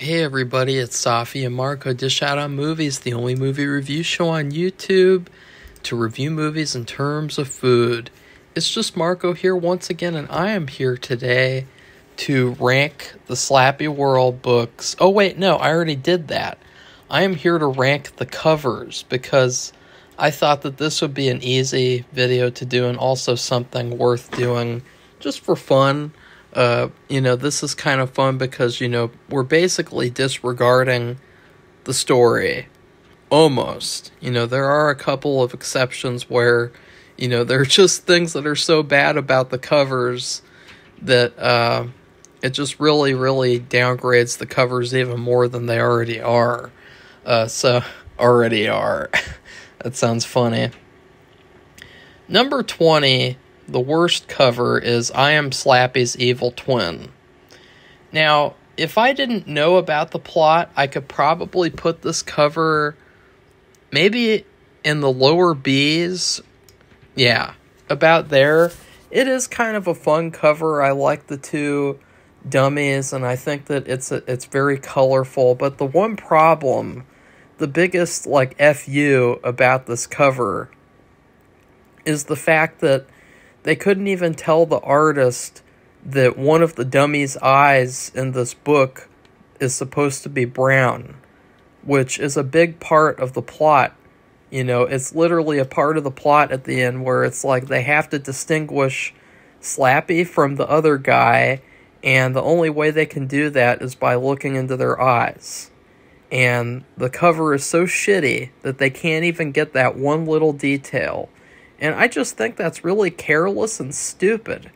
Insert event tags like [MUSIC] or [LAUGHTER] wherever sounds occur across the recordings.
Hey everybody, it's Safi and Marco Dish Out on Movies, the only movie review show on YouTube to review movies in terms of food. It's just Marco here once again, and I am here today to rank the Slappy World books. Oh, wait, no, I already did that. I am here to rank the covers because I thought that this would be an easy video to do and also something worth doing just for fun. Uh, you know, this is kind of fun because, you know, we're basically disregarding the story. Almost. You know, there are a couple of exceptions where, you know, [LAUGHS] there are just things that are so bad about the covers that uh, it just really, really downgrades the covers even more than they already are. Uh, so, [LAUGHS] already are. [LAUGHS] That sounds funny. Number 20, the worst cover is I Am Slappy's Evil Twin. Now, if I didn't know about the plot, I could probably put this cover maybe in the lower B's. Yeah, about there. It is kind of a fun cover. I like the two dummies and I think that it's a, it's very colorful, but the one problem the biggest like fu about this cover is the fact that they couldn't even tell the artist that one of the dummy's eyes in this book is supposed to be brown, which is a big part of the plot. You know, it's literally a part of the plot at the end where it's like they have to distinguish Slappy from the other guy, and the only way they can do that is by looking into their eyes and the cover is so shitty that they can't even get that one little detail. And I just think that's really careless and stupid.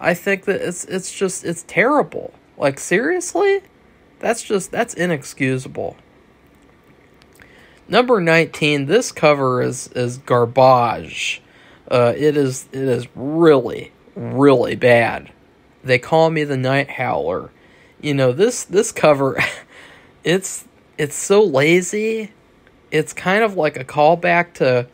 I think that it's it's just it's terrible. Like seriously? That's just that's inexcusable. Number 19, this cover is is garbage. Uh, it is it is really really bad. They call me the night howler. You know, this this cover [LAUGHS] it's it's so lazy. It's kind of like a callback to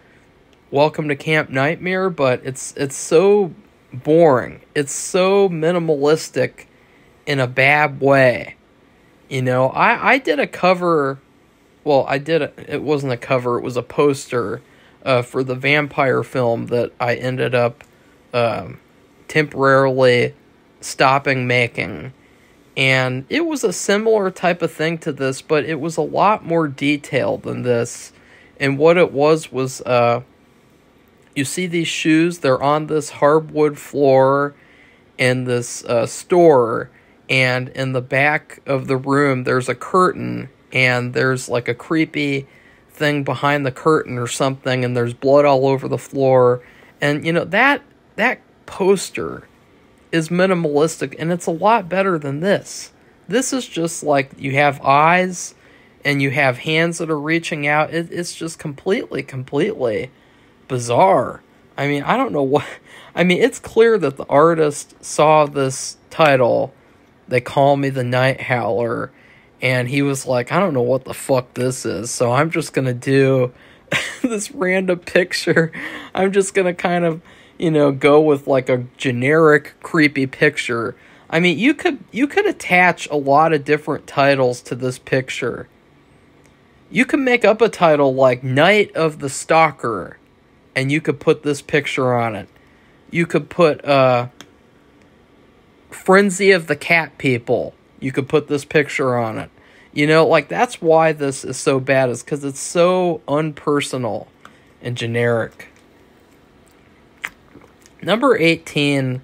Welcome to Camp Nightmare, but it's it's so boring. It's so minimalistic in a bad way. You know, I I did a cover well, I did a, it wasn't a cover, it was a poster uh, for the vampire film that I ended up um, temporarily stopping making and it was a similar type of thing to this, but it was a lot more detailed than this. And what it was was, uh, you see these shoes, they're on this hardwood floor in this uh, store, and in the back of the room, there's a curtain, and there's like a creepy thing behind the curtain or something, and there's blood all over the floor. And, you know, that, that poster is minimalistic and it's a lot better than this. This is just like you have eyes and you have hands that are reaching out. It, it's just completely, completely bizarre. I mean, I don't know what. [LAUGHS] I mean, it's clear that the artist saw this title, They Call Me the Night Howler, and he was like, I don't know what the fuck this is, so I'm just gonna do [LAUGHS] this random picture. I'm just gonna kind of you know, go with like a generic creepy picture. I mean, you could you could attach a lot of different titles to this picture. You could make up a title like Night of the Stalker and you could put this picture on it. You could put uh Frenzy of the Cat People. You could put this picture on it. You know, like that's why this is so bad is cuz it's so unpersonal and generic. Number 18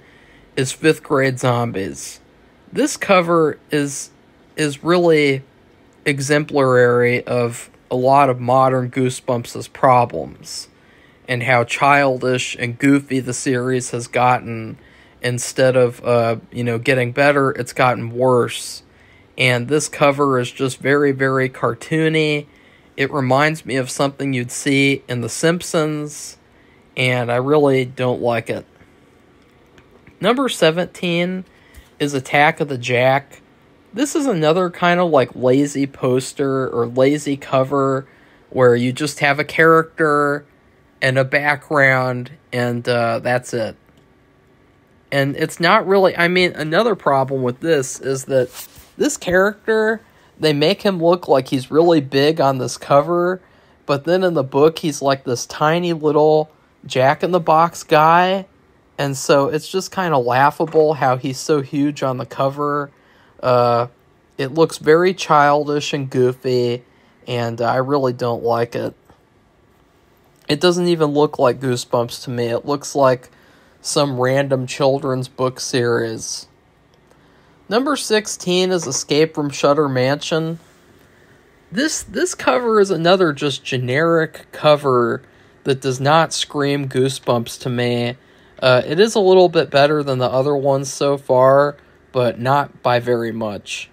is Fifth Grade Zombies. This cover is is really exemplary of a lot of modern Goosebumps' problems and how childish and goofy the series has gotten. Instead of uh, you know getting better it's gotten worse. And this cover is just very very cartoony. It reminds me of something you'd see in the simpsons and i really don't like it. Number 17 is Attack of the Jack. This is another kind of like lazy poster or lazy cover where you just have a character and a background and uh, that's it. And it's not really, I mean, another problem with this is that this character they make him look like he's really big on this cover, but then in the book he's like this tiny little Jack in the Box guy. And so it's just kind of laughable how he's so huge on the cover. Uh, it looks very childish and goofy, and I really don't like it. It doesn't even look like Goosebumps to me. It looks like some random children's book series. Number 16 is Escape from Shudder Mansion. This this cover is another just generic cover that does not scream Goosebumps to me. Uh, it is a little bit better than the other ones so far, but not by very much.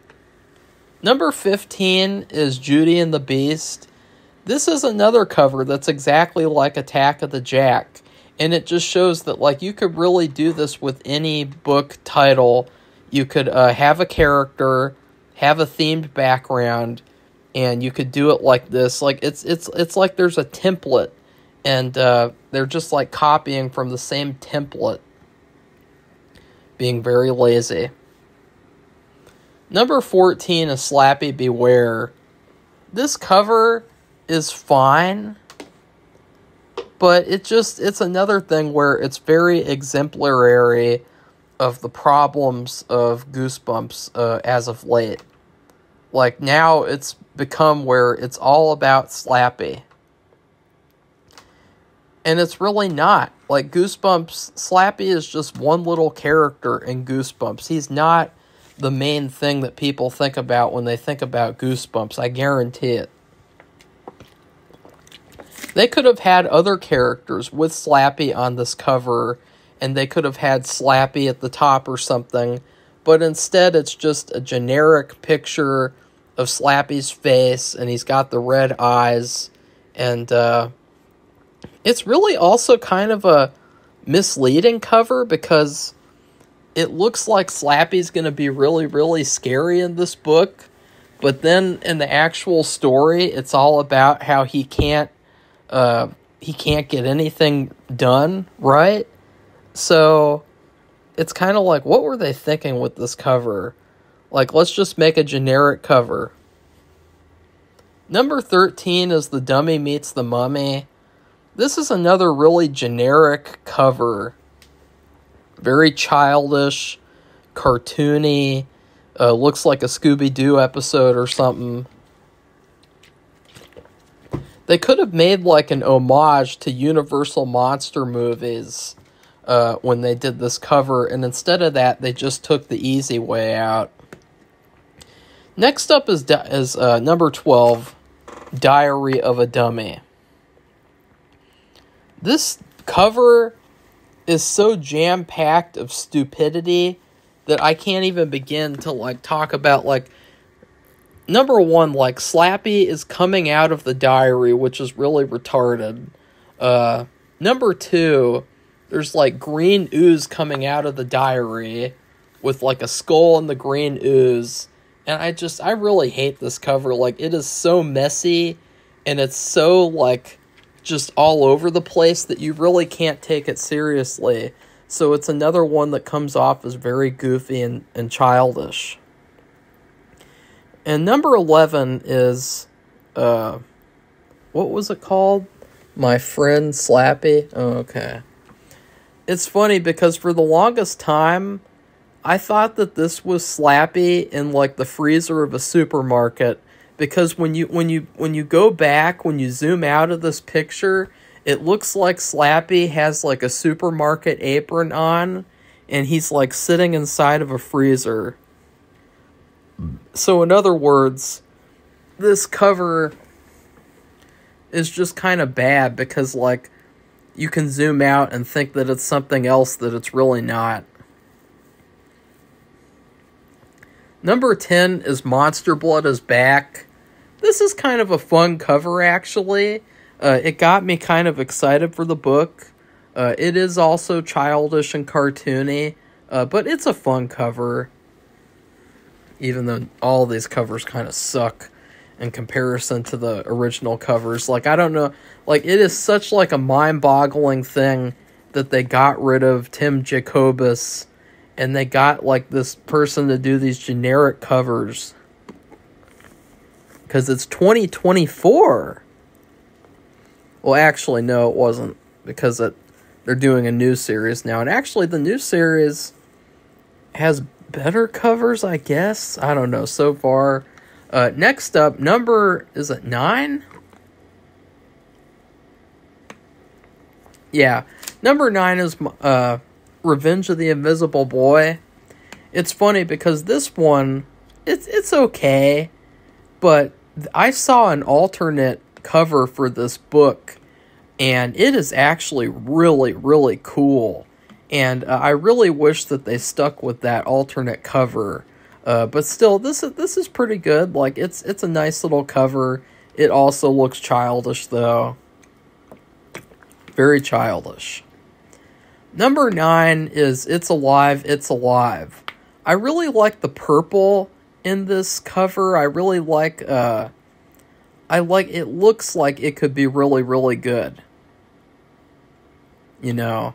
Number 15 is Judy and the Beast. This is another cover that's exactly like Attack of the Jack. And it just shows that like you could really do this with any book title you could uh, have a character, have a themed background, and you could do it like this. Like it's it's it's like there's a template, and uh, they're just like copying from the same template. Being very lazy. Number 14 is Slappy Beware. This cover is fine, but it just it's another thing where it's very exemplary of the problems of Goosebumps uh, as of late. Like now, it's become where it's all about Slappy. And it's really not. Like Goosebumps, Slappy is just one little character in Goosebumps. He's not the main thing that people think about when they think about Goosebumps. I guarantee it. They could have had other characters with Slappy on this cover and they could have had Slappy at the top or something, but instead it's just a generic picture of Slappy's face, and he's got the red eyes, and uh, it's really also kind of a misleading cover because it looks like Slappy's going to be really, really scary in this book, but then in the actual story, it's all about how he can't. Uh, he can't get anything done right so it's kind of like, what were they thinking with this cover? Like, let's just make a generic cover. Number 13 is The Dummy Meets the Mummy. This is another really generic cover. Very childish, cartoony, uh, looks like a Scooby Doo episode or something. They could have made like an homage to Universal Monster movies uh, when they did this cover, and instead of that, they just took the easy way out. Next up is is uh, number twelve, Diary of a Dummy. This cover is so jam packed of stupidity that I can't even begin to like talk about like number one like Slappy is coming out of the diary which is really retarded. Uh number 2 there's like green ooze coming out of the diary with like a skull in the green ooze. And I just, I really hate this cover. Like, it is so messy and it's so like just all over the place that you really can't take it seriously. So it's another one that comes off as very goofy and, and childish. And number 11 is, uh, what was it called? My friend Slappy? Oh, okay it's funny because for the longest time, I thought that this was Slappy in like the freezer of a supermarket because when you when you when you go back when you zoom out of this picture, it looks like Slappy has like a supermarket apron on and he's like sitting inside of a freezer. So in other words, this cover is just kind of bad because like you can zoom out and think that it's something else that it's really not. Number 10 is Monster Blood is Back. This is kind of a fun cover, actually. Uh, it got me kind of excited for the book. Uh, it is also childish and cartoony, uh, but it's a fun cover. Even though all these covers kind of suck in comparison to the original covers. Like I don't know, like it is such like a mind-boggling thing that they got rid of Tim Jacobus and they got like this person to do these generic covers. because it's 2024. Well, actually, no, it wasn't because it they're doing a new series now, and actually, the new series has better covers, I guess. I don't know so far. Uh, next up, number is it nine? Yeah, number nine is uh, Revenge of the Invisible Boy. It's funny because this one, it's it's okay, but I saw an alternate cover for this book, and it is actually really really cool. And uh, I really wish that they stuck with that alternate cover. Uh, but still, this is this is pretty good. Like it's it's a nice little cover. It also looks childish though. Very childish. Number nine is It's Alive, It's Alive. I really like the purple in this cover. I really like uh I like it looks like it could be really, really good. You know.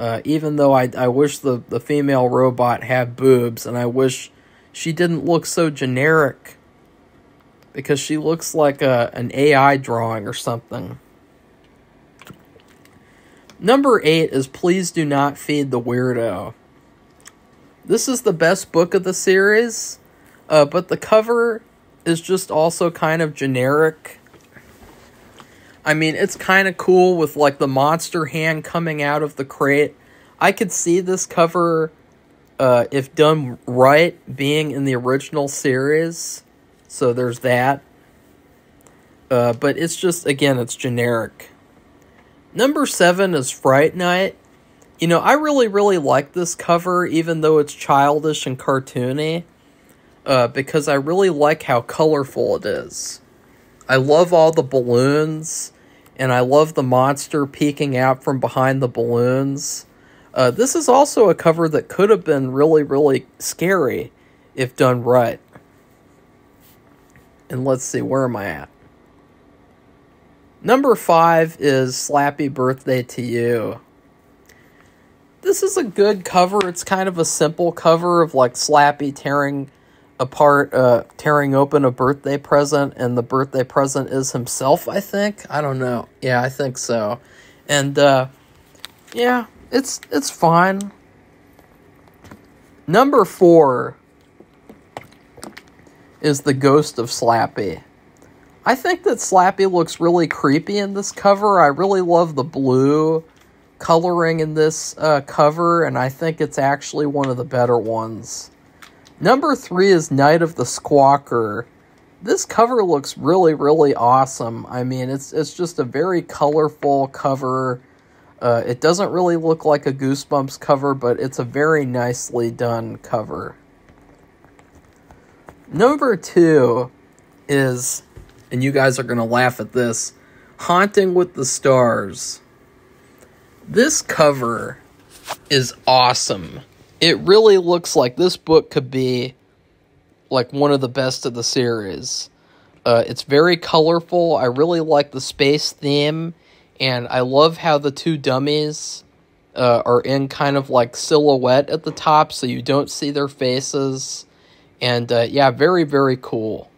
Uh, even though I, I wish the, the female robot had boobs and I wish she didn't look so generic because she looks like a, an AI drawing or something. Number eight is Please Do Not Feed the Weirdo. This is the best book of the series, uh, but the cover is just also kind of generic. I mean, it's kind of cool with like the monster hand coming out of the crate. I could see this cover, uh, if done right, being in the original series. So there's that. Uh, but it's just, again, it's generic. Number seven is Fright Night. You know, I really, really like this cover, even though it's childish and cartoony, uh, because I really like how colorful it is. I love all the balloons, and I love the monster peeking out from behind the balloons. Uh, this is also a cover that could have been really, really scary if done right. And let's see, where am I at? Number five is Slappy Birthday to You. This is a good cover. It's kind of a simple cover of like Slappy tearing apart, uh, tearing open a birthday present, and the birthday present is himself, I think. I don't know. Yeah, I think so. And, uh, yeah, it's, it's fine. Number four is The Ghost of Slappy. I think that Slappy looks really creepy in this cover. I really love the blue coloring in this uh, cover, and I think it's actually one of the better ones. Number three is Night of the Squawker. This cover looks really, really awesome. I mean, it's it's just a very colorful cover. Uh, it doesn't really look like a Goosebumps cover, but it's a very nicely done cover. Number two is and you guys are going to laugh at this Haunting with the Stars. This cover is awesome. It really looks like this book could be like one of the best of the series. Uh, it's very colorful. I really like the space theme, and I love how the two dummies uh, are in kind of like silhouette at the top, so you don't see their faces. And uh, yeah, very, very cool.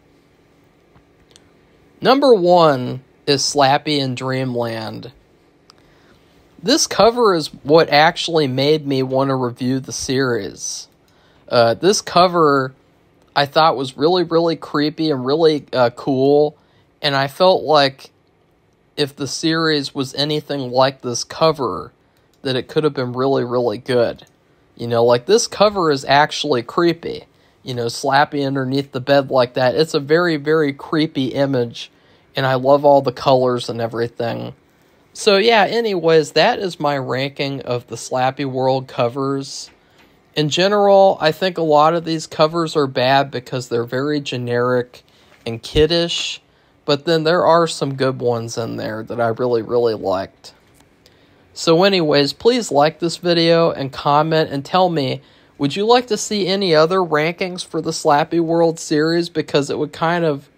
Number one is Slappy in Dreamland. This cover is what actually made me want to review the series. Uh, this cover I thought was really, really creepy and really uh, cool, and I felt like if the series was anything like this cover, that it could have been really, really good. You know, like this cover is actually creepy you know, Slappy underneath the bed like that. It's a very, very creepy image, and I love all the colors and everything. So, yeah, anyways, that is my ranking of the Slappy World covers. In general, I think a lot of these covers are bad because they're very generic and kiddish, but then there are some good ones in there that I really, really liked. So, anyways, please like this video and comment and tell me would you like to see any other rankings for the Slappy World series? Because it would kind of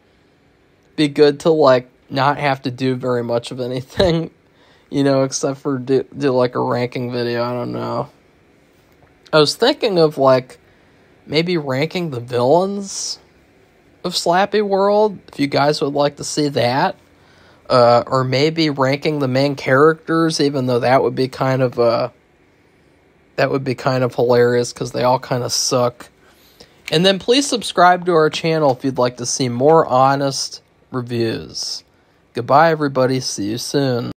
be good to like not have to do very much of anything, [LAUGHS] you know, except for do, do like a ranking video. I don't know. I was thinking of like maybe ranking the villains. of Slappy World, if you guys would like to see that. Uh, or maybe ranking the main characters, even though that would be kind of uh, that would be kind of hilarious because they all kind of suck. And then please subscribe to our channel if you'd like to see more honest reviews. Goodbye, everybody. See you soon.